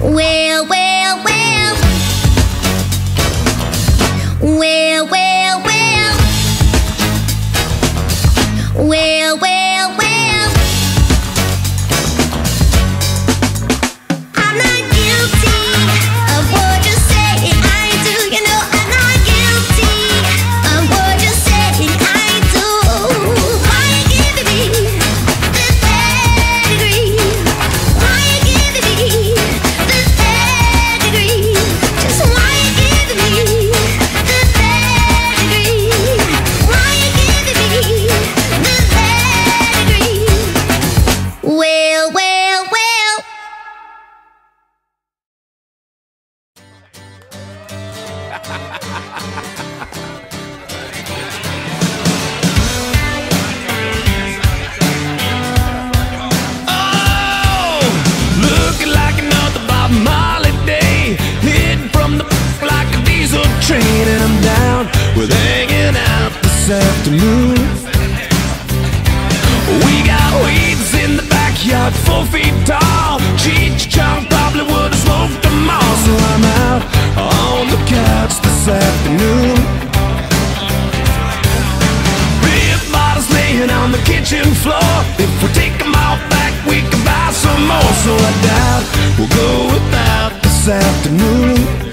Where afternoon. We got weeds in the backyard, four feet tall. Cheech Chong probably would have smoked them all. So I'm out on the couch this afternoon. Beer bottles laying on the kitchen floor. If we take them out back, we can buy some more. So I doubt we'll go without this afternoon.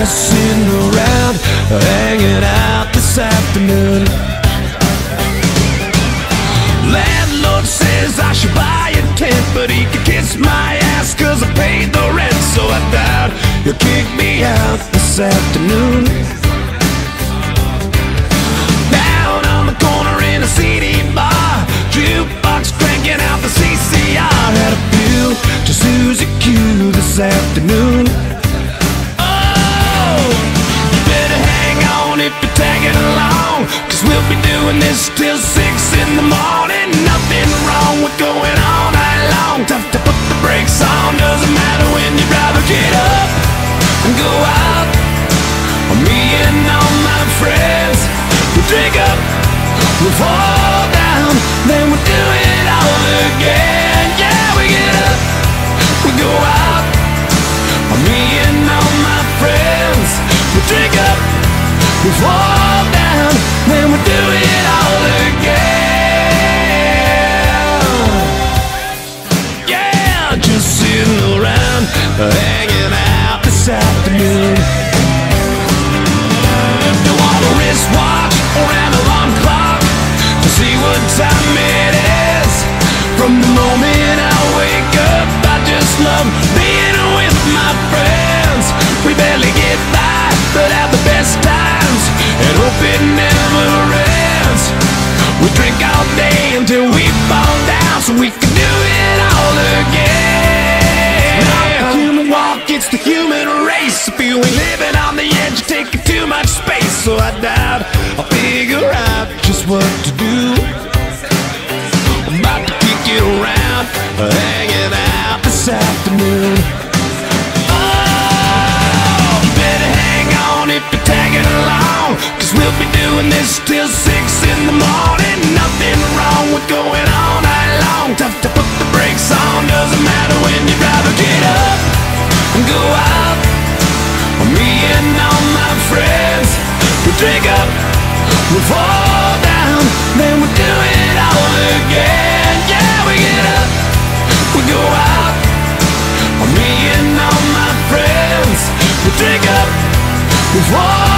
just sitting around hanging out this afternoon. Landlord says I should buy a tent, but he can kiss my ass cause I paid the rent. So I thought he'll kick me out this afternoon. We'll fall down, then we'll do it all again. Yeah, we get up, we go out. Me and all my friends, we drink up, we fall down, then we do it all again. Yeah, just sitting around, hanging out this afternoon. No, on a wristwatch around time it is. From the moment I wake up, I just love being with my friends. We barely get by, but have the best times, and hope it never ends. We drink all day until we fall down, so we can do hanging out this afternoon. Oh, you better hang on if you're tagging along, cause we'll be doing this till six in the morning. Nothing wrong with going all night long. Tough to put the brakes on, doesn't matter when you drive or get up and go out. Me and all my friends, we drink up, we fall down, then we do it all again. Before